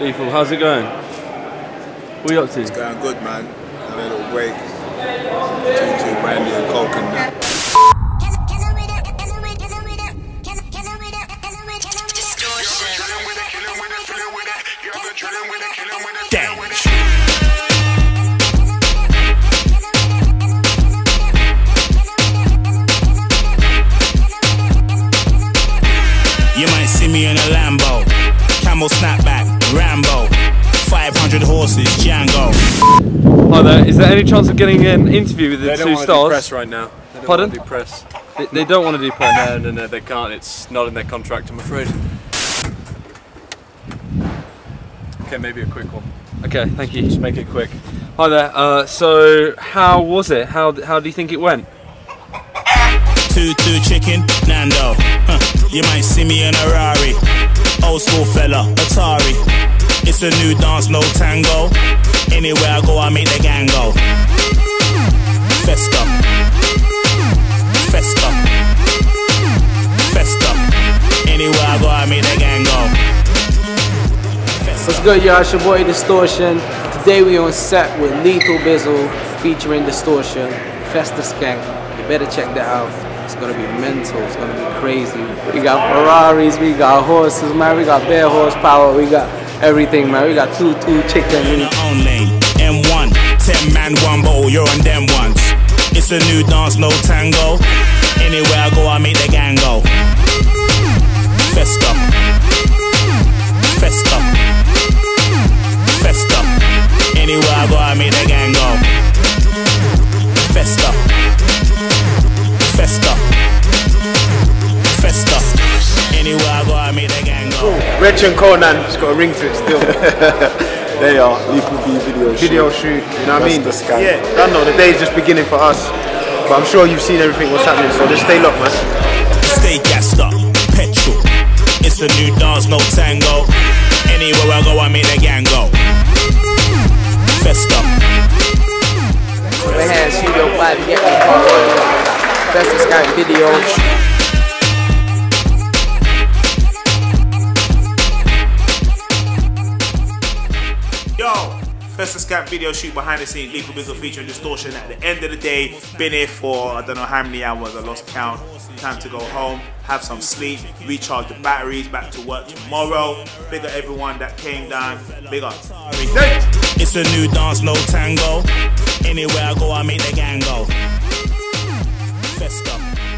Lethal, how's it going? What are you up to? It's going good, man. Have a little break. Two, two brandy and coke and that. You might see me in a Lambo, camel snapback, Rambo, 500 horses, Django. Hi there, is there any chance of getting an interview with the They don't two want to do stars? press right now. They don't Pardon? want to do press. They, they don't want to do press. No, no, no, they can't. It's not in their contract, I'm afraid. Okay, maybe a quick one. Okay, thank you. Just make it quick. Hi there. Uh, so, how was it? How how do you think it went? Two, two chicken, Nando. Huh. You might see me in a Rari. Old school fella, Atari. It's a new dance, no tango. Anywhere I go, I make the gang go. Fester. Fester. Fester. Anywhere I go, I make the gang go. What's good, y'all? It's your boy Diztortion. Today we on set with Lethal Bizzle featuring Diztortion, Fester Skank. You better check that out. It's gonna be mental. It's gonna be crazy. We got Ferraris, we got horses, man. We got bare horsepower. We got everything, man. We got two two lane. M1, 10 man, one bottle, you're on them ones. It's a new dance, no tango. Anywhere I go, I make the gang go. Fester. Fester. Fester. Anywhere I go, I make the gang go. Fester. Rich and Conan, it's got a ring to it still. They are. Lethal B video shoot. Video shoot, you know what I mean? The sky. Yeah, I know the day's just beginning for us. But I'm sure you've seen everything what's happening, so just stay locked, man. Stay gassed up, petrol. It's the new dance, no tango. Anywhere I go, I make the gang go. Fester. We're here, Studio 5, get me part Fester Skank video. Fester Skank video shoot behind the scenes, Lethal Bizzle featuring Diztortion. At the end of the day, been here for I don't know how many hours, I lost count. Time to go home, have some sleep, recharge the batteries, back to work tomorrow. Big up everyone that came down. Big up. It's a new dance, no tango. Anywhere I go, I make the gang go. Fester.